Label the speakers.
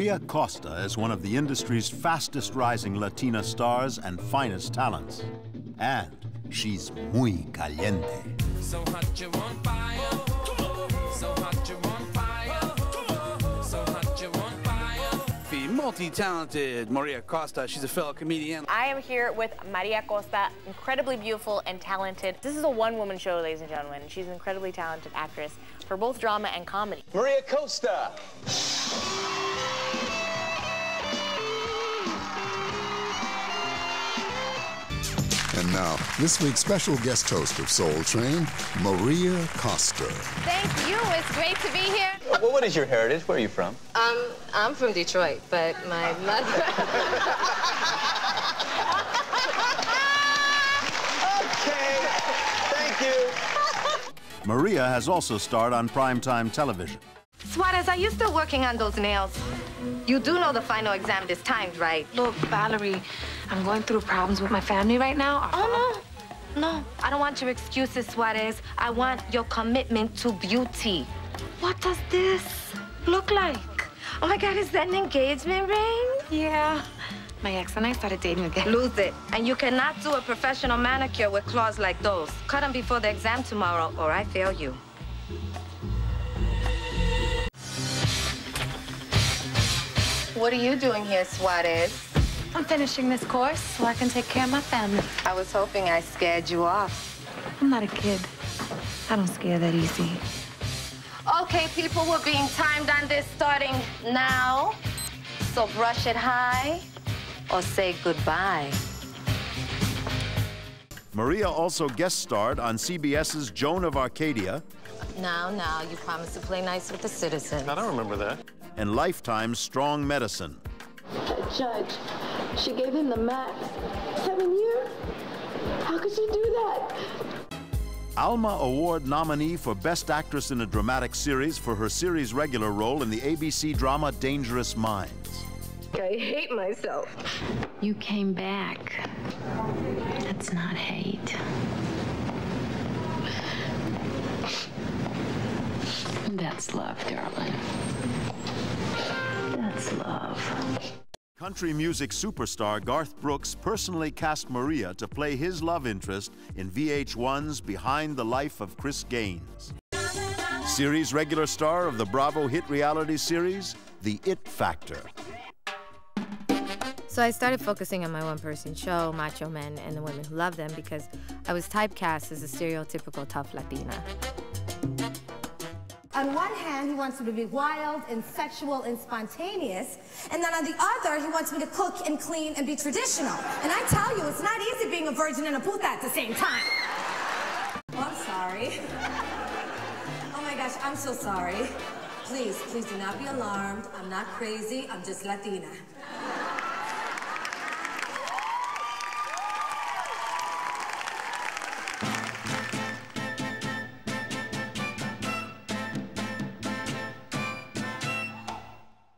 Speaker 1: Maria Costa is one of the industry's fastest rising Latina stars and finest talents. And she's muy caliente. So hot you're on fire. So hot you're on
Speaker 2: fire. So hot you're on fire. The multi-talented Maria Costa, she's a fellow comedian.
Speaker 3: I am here with Maria Costa, incredibly beautiful and talented. This is a one-woman show, ladies and gentlemen. She's an incredibly talented actress for both drama and comedy.
Speaker 4: Maria Costa.
Speaker 5: And now, this week's special guest host of Soul Train, Maria Costa.
Speaker 6: Thank you. It's great to be here.
Speaker 4: Well, what is your heritage? Where are you from?
Speaker 6: Um, I'm from Detroit, but my mother...
Speaker 4: okay. Thank you.
Speaker 1: Maria has also starred on primetime television.
Speaker 6: Suarez, are you still working on those nails? You do know the final exam is timed, right?
Speaker 7: Look, Valerie, I'm going through problems with my family right now.
Speaker 6: Oh, no. No, I don't want your excuses, Suarez. I want your commitment to beauty. What does this look like? Oh, my God, is that an engagement ring?
Speaker 7: Yeah. My ex and I started dating again.
Speaker 6: Lose it. And you cannot do a professional manicure with claws like those. Cut them before the exam tomorrow, or I fail you. What are you doing here, Suarez?
Speaker 7: I'm finishing this course so I can take care of my family.
Speaker 6: I was hoping I scared you off.
Speaker 7: I'm not a kid. I don't scare that easy.
Speaker 6: Okay, people, we're being timed on this starting now. So brush it high or say goodbye.
Speaker 1: Maria also guest starred on CBS's Joan of Arcadia.
Speaker 6: Now, now, you promised to play nice with the citizens.
Speaker 4: I don't remember that.
Speaker 1: And Lifetime's Strong Medicine.
Speaker 8: Judge, she gave him the max. Seven years? How could she do that?
Speaker 1: Alma Award nominee for Best Actress in a Dramatic Series for her series regular role in the ABC drama Dangerous Minds.
Speaker 8: I hate myself.
Speaker 7: You came back. That's not hate. That's love, darling. That's love.
Speaker 1: Country music superstar Garth Brooks personally cast Maria to play his love interest in VH1's Behind the Life of Chris Gaines. Series regular star of the Bravo hit reality series, The It Factor.
Speaker 9: So I started focusing on my one-person show, Macho Men, and the women who love them because I was typecast as a stereotypical tough Latina.
Speaker 10: On one hand, he wants me to be wild and sexual and spontaneous, and then on the other, he wants me to cook and clean and be traditional. And I tell you, it's not easy being a virgin and a puta at the same time. Oh, I'm sorry. Oh my gosh, I'm so sorry. Please, please do not be alarmed. I'm not crazy, I'm just Latina.